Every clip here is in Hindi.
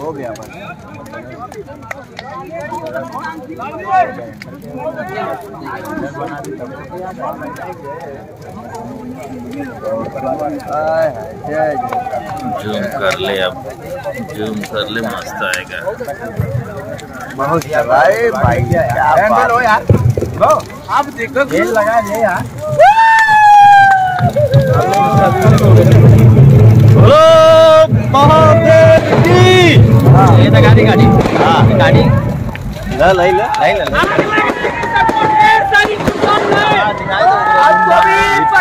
हो गया जूम कर ले अब। जूम कर ले मस्त आएगा। बहुत चलाए भाई क्या बात यार। लो आप देखो। खेल लगा ले यार। ये तो गाड़ी गाड़ी। हाँ। गाड़ी। ले ले ले। ले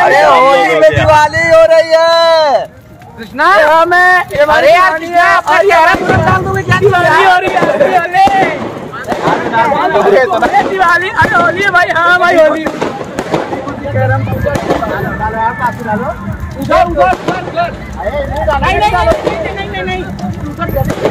अरे होली में दिवाली हो रही है। कृष्णा? हमें अरे यार कृष्णा अरे यार पूरा डाल दोगे क्या दिवाली हो रही है। अरे दिवाली। अरे होली है भाई। हाँ भाई होली। उधर उधर उधर नहीं नहीं नहीं नहीं।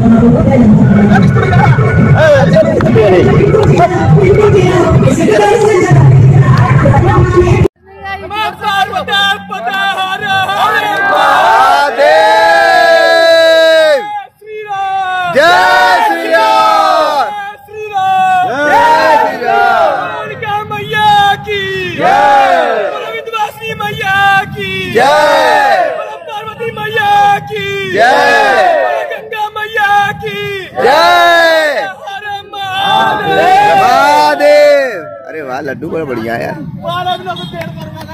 की। जय। पार्वती मैया की। जय। गंगा मैया की। जय। हर महादेव। महादेव। अरे वाह लड्डू बड़ा बढ़िया यार। बालक है देर करवाना